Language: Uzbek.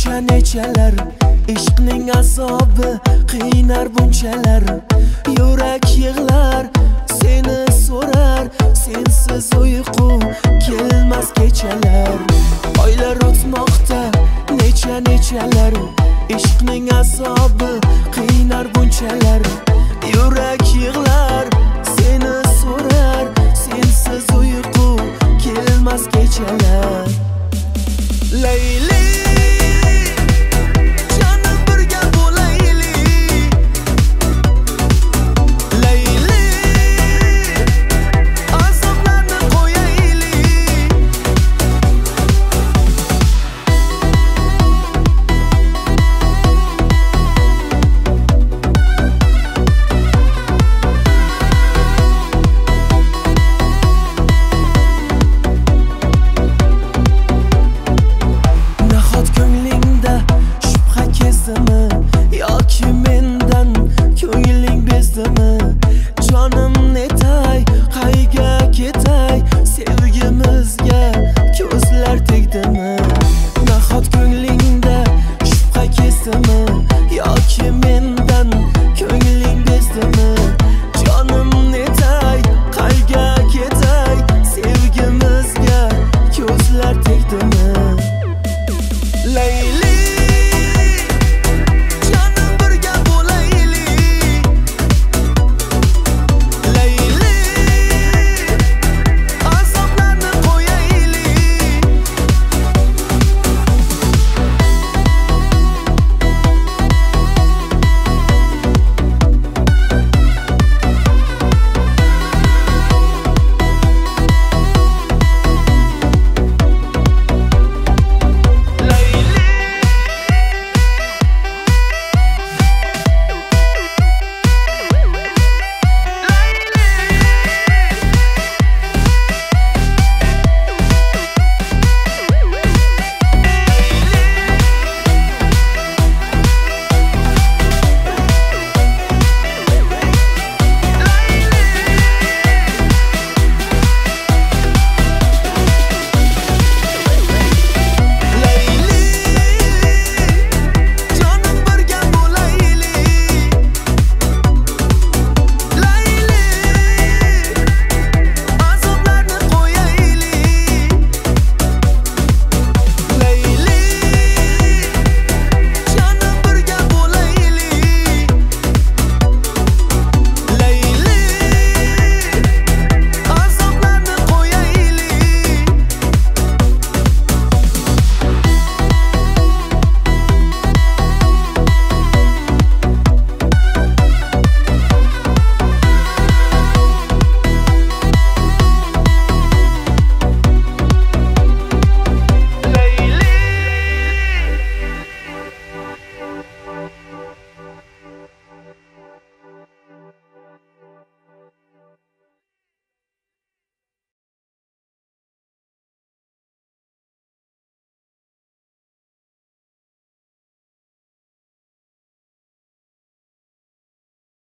necha nechalar ishqning azobi qiynar bunchalar. Yurak yig'lar nafas uyqu kelmas kechalar. Oylar o'tmoqda necha nechalar ishqning asobi qiynar bunchalar.